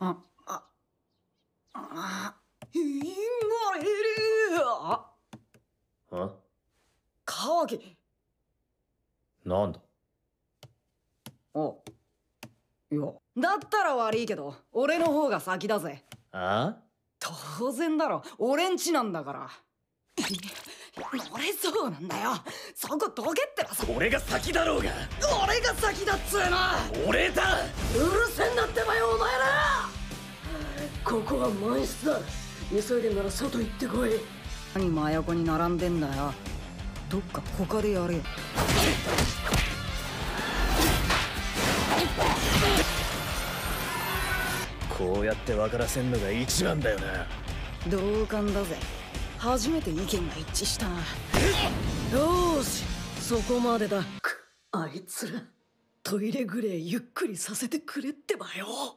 あ。ああいいもれるああカワキなんだおいやだったら悪いけど俺の方が先だぜあ当然だろ俺んちなんだから乗れそうなんだよそこどけってばさ俺が先だろうが俺が先だっつうの俺だうるせんだっここは満室だ急いでなら外行ってこい。何真横に並んでんだよ。どっか他でやれよ。こうやって分からせんのが一番だよな。同感だぜ。初めて意見が一致した。なよーしそこまでだ。くあいつら。トイレぐれえゆっくりさせてくれってばよ